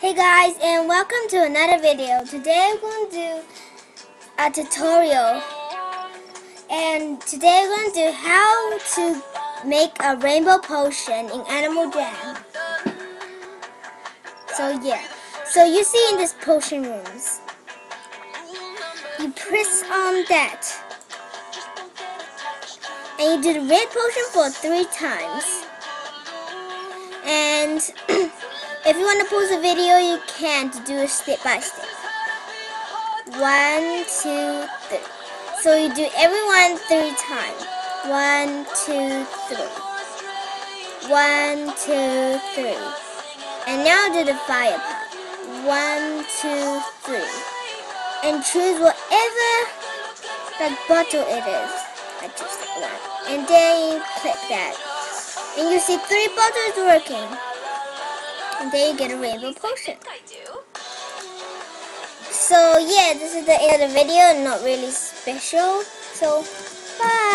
Hey guys and welcome to another video. Today we're going to do a tutorial and today we're going to do how to make a rainbow potion in Animal Jam. So yeah, so you see in this potion rooms, you press on that and you do the red potion for three times. And if you want to pause the video, you can to do it step by step. One, two, three. So you do everyone three times. One, two, three. One, two, three. And now do the fire part. One, two, three. And choose whatever like bottle it is. I choose that one. And then you click that. And you see three bottles working. And then you get a rainbow potion. So yeah, this is the end of the video. Not really special. So, bye.